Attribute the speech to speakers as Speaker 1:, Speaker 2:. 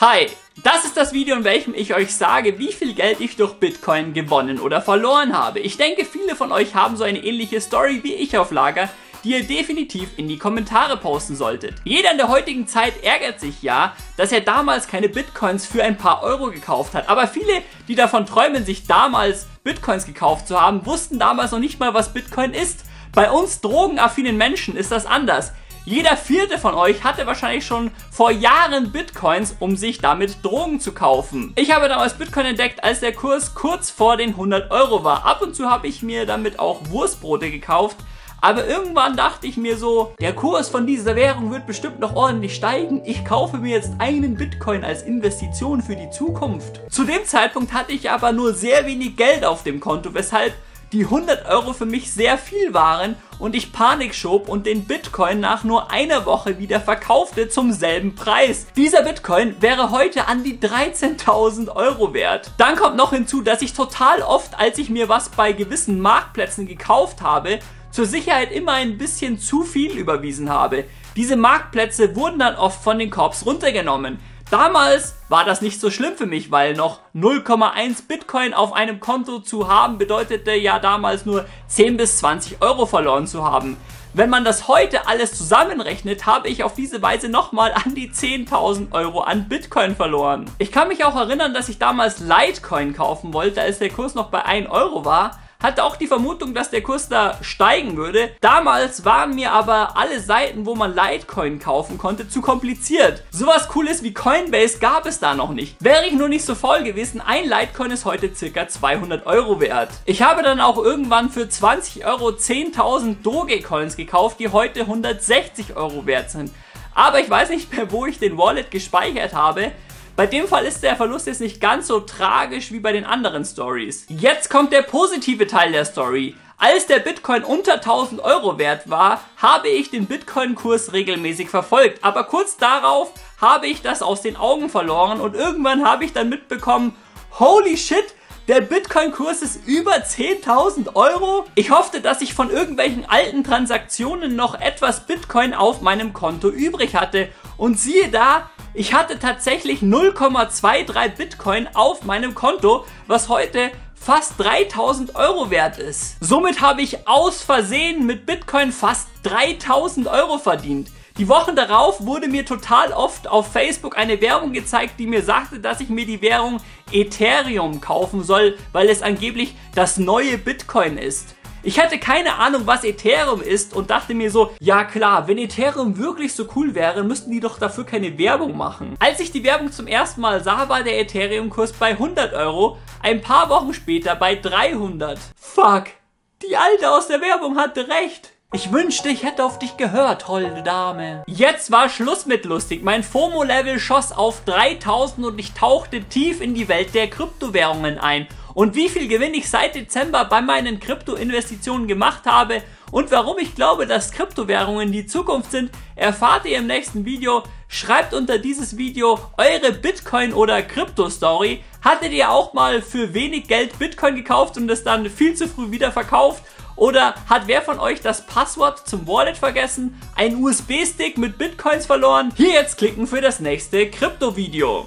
Speaker 1: Hi, das ist das Video, in welchem ich euch sage, wie viel Geld ich durch Bitcoin gewonnen oder verloren habe. Ich denke, viele von euch haben so eine ähnliche Story wie ich auf Lager, die ihr definitiv in die Kommentare posten solltet. Jeder in der heutigen Zeit ärgert sich ja, dass er damals keine Bitcoins für ein paar Euro gekauft hat. Aber viele, die davon träumen, sich damals Bitcoins gekauft zu haben, wussten damals noch nicht mal, was Bitcoin ist. Bei uns drogenaffinen Menschen ist das anders. Jeder vierte von euch hatte wahrscheinlich schon vor Jahren Bitcoins, um sich damit Drogen zu kaufen. Ich habe damals Bitcoin entdeckt, als der Kurs kurz vor den 100 Euro war. Ab und zu habe ich mir damit auch Wurstbrote gekauft. Aber irgendwann dachte ich mir so, der Kurs von dieser Währung wird bestimmt noch ordentlich steigen. Ich kaufe mir jetzt einen Bitcoin als Investition für die Zukunft. Zu dem Zeitpunkt hatte ich aber nur sehr wenig Geld auf dem Konto, weshalb die 100 Euro für mich sehr viel waren und ich Panik schob und den Bitcoin nach nur einer Woche wieder verkaufte zum selben Preis. Dieser Bitcoin wäre heute an die 13.000 Euro wert. Dann kommt noch hinzu, dass ich total oft, als ich mir was bei gewissen Marktplätzen gekauft habe, zur Sicherheit immer ein bisschen zu viel überwiesen habe. Diese Marktplätze wurden dann oft von den Korps runtergenommen. Damals war das nicht so schlimm für mich, weil noch 0,1 Bitcoin auf einem Konto zu haben bedeutete ja damals nur 10 bis 20 Euro verloren zu haben. Wenn man das heute alles zusammenrechnet, habe ich auf diese Weise nochmal an die 10.000 Euro an Bitcoin verloren. Ich kann mich auch erinnern, dass ich damals Litecoin kaufen wollte, als der Kurs noch bei 1 Euro war hatte auch die Vermutung, dass der Kurs da steigen würde. Damals waren mir aber alle Seiten, wo man Litecoin kaufen konnte, zu kompliziert. Sowas cooles wie Coinbase gab es da noch nicht. Wäre ich nur nicht so voll gewesen, ein Litecoin ist heute circa 200 Euro wert. Ich habe dann auch irgendwann für 20 Euro 10.000 Dogecoins gekauft, die heute 160 Euro wert sind. Aber ich weiß nicht mehr, wo ich den Wallet gespeichert habe. Bei dem Fall ist der Verlust jetzt nicht ganz so tragisch wie bei den anderen Stories. Jetzt kommt der positive Teil der Story. Als der Bitcoin unter 1000 Euro wert war, habe ich den Bitcoin-Kurs regelmäßig verfolgt. Aber kurz darauf habe ich das aus den Augen verloren und irgendwann habe ich dann mitbekommen, holy shit, der Bitcoin-Kurs ist über 10.000 Euro. Ich hoffte, dass ich von irgendwelchen alten Transaktionen noch etwas Bitcoin auf meinem Konto übrig hatte. Und siehe da, ich hatte tatsächlich 0,23 Bitcoin auf meinem Konto, was heute fast 3000 Euro wert ist. Somit habe ich aus Versehen mit Bitcoin fast 3000 Euro verdient. Die Wochen darauf wurde mir total oft auf Facebook eine Werbung gezeigt, die mir sagte, dass ich mir die Währung Ethereum kaufen soll, weil es angeblich das neue Bitcoin ist. Ich hatte keine Ahnung, was Ethereum ist und dachte mir so, ja klar, wenn Ethereum wirklich so cool wäre, müssten die doch dafür keine Werbung machen. Als ich die Werbung zum ersten Mal sah, war der Ethereum-Kurs bei 100 Euro, ein paar Wochen später bei 300. Fuck, die Alte aus der Werbung hatte recht. Ich wünschte, ich hätte auf dich gehört, holde Dame. Jetzt war Schluss mit lustig. Mein FOMO-Level schoss auf 3000 und ich tauchte tief in die Welt der Kryptowährungen ein. Und wie viel Gewinn ich seit Dezember bei meinen Krypto-Investitionen gemacht habe und warum ich glaube, dass Kryptowährungen die Zukunft sind, erfahrt ihr im nächsten Video. Schreibt unter dieses Video eure Bitcoin- oder Krypto-Story. Hattet ihr auch mal für wenig Geld Bitcoin gekauft und es dann viel zu früh wieder verkauft? Oder hat wer von euch das Passwort zum Wallet vergessen, einen USB-Stick mit Bitcoins verloren? Hier jetzt klicken für das nächste Krypto-Video.